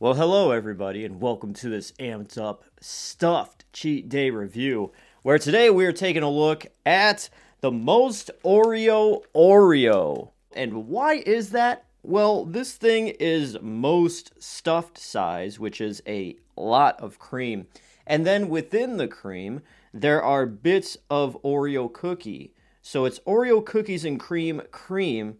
Well, hello everybody, and welcome to this amped up stuffed cheat day review, where today we are taking a look at the most Oreo Oreo. And why is that? Well, this thing is most stuffed size, which is a lot of cream. And then within the cream, there are bits of Oreo cookie. So it's Oreo cookies and cream cream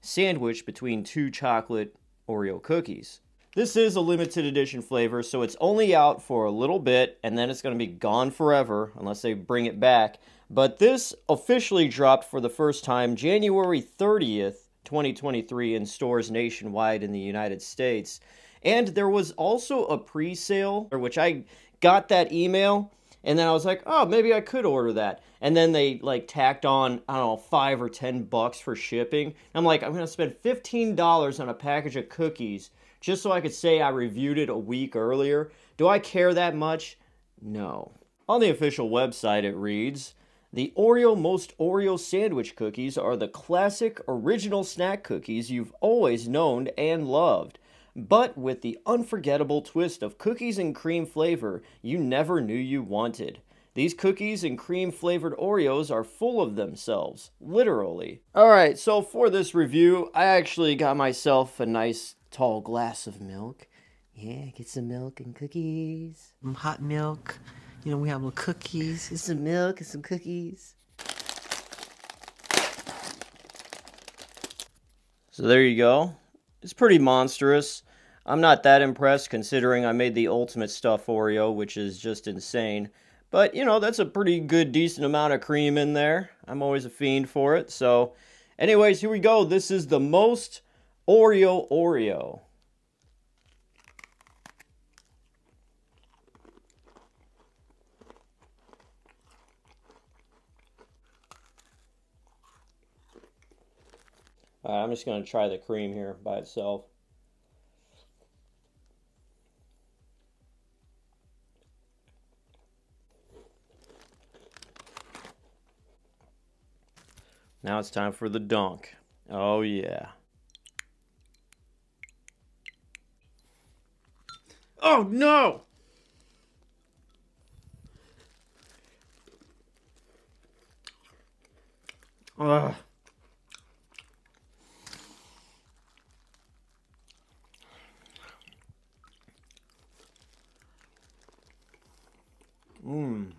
sandwiched between two chocolate Oreo cookies. This is a limited edition flavor, so it's only out for a little bit, and then it's going to be gone forever, unless they bring it back. But this officially dropped for the first time January 30th, 2023 in stores nationwide in the United States. And there was also a pre-sale, which I got that email, and then I was like, oh, maybe I could order that. And then they like tacked on, I don't know, five or ten bucks for shipping. I'm like, I'm gonna spend $15 on a package of cookies just so I could say I reviewed it a week earlier. Do I care that much? No. On the official website, it reads The Oreo Most Oreo sandwich cookies are the classic original snack cookies you've always known and loved, but with the unforgettable twist of cookies and cream flavor you never knew you wanted. These cookies and cream flavored Oreos are full of themselves, literally. Alright, so for this review, I actually got myself a nice tall glass of milk. Yeah, get some milk and cookies. Some hot milk. You know, we have little cookies. Some milk and some cookies. So there you go. It's pretty monstrous. I'm not that impressed considering I made the ultimate stuff Oreo, which is just insane. But, you know, that's a pretty good, decent amount of cream in there. I'm always a fiend for it. So, anyways, here we go. This is the most Oreo Oreo. I'm just going to try the cream here by itself. Now it's time for the dunk. Oh yeah. Oh no! Ugh. Mmm.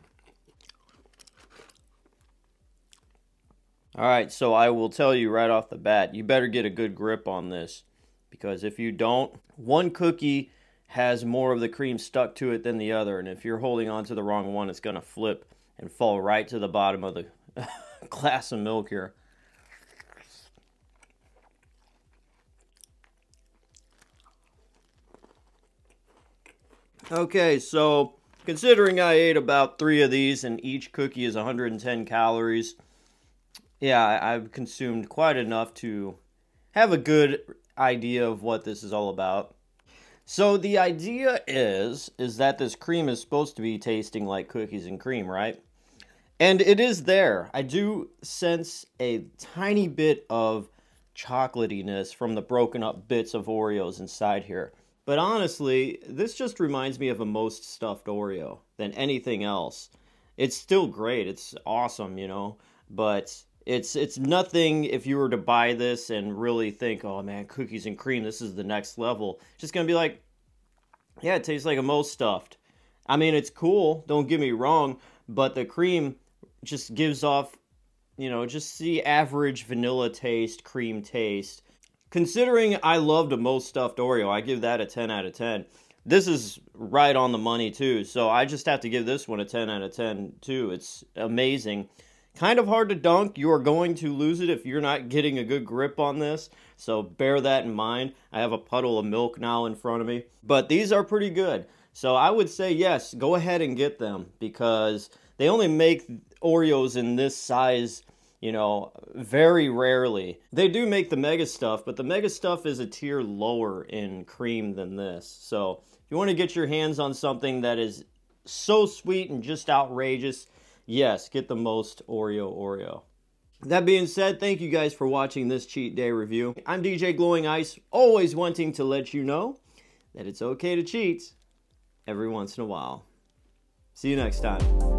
All right, so I will tell you right off the bat, you better get a good grip on this because if you don't, one cookie has more of the cream stuck to it than the other. And if you're holding on to the wrong one, it's going to flip and fall right to the bottom of the glass of milk here. Okay, so considering I ate about three of these and each cookie is 110 calories, yeah, I've consumed quite enough to have a good idea of what this is all about. So the idea is is that this cream is supposed to be tasting like cookies and cream, right? And it is there. I do sense a tiny bit of chocolatiness from the broken up bits of Oreos inside here. But honestly, this just reminds me of a most stuffed Oreo than anything else. It's still great. It's awesome, you know, but it's it's nothing if you were to buy this and really think, oh man, cookies and cream, this is the next level. It's just gonna be like, yeah, it tastes like a most stuffed. I mean, it's cool. Don't get me wrong, but the cream just gives off, you know, just the average vanilla taste, cream taste. Considering I loved a most stuffed Oreo, I give that a 10 out of 10. This is right on the money too, so I just have to give this one a 10 out of 10 too. It's amazing. Kind of hard to dunk. You are going to lose it if you're not getting a good grip on this. So bear that in mind. I have a puddle of milk now in front of me. But these are pretty good. So I would say yes, go ahead and get them because they only make Oreos in this size, you know, very rarely. They do make the Mega Stuf, but the Mega Stuf is a tier lower in cream than this. So if you want to get your hands on something that is so sweet and just outrageous, yes, get the most Oreo Oreo. That being said, thank you guys for watching this cheat day review. I'm DJ Glowing Ice, always wanting to let you know that it's okay to cheat every once in a while. See you next time.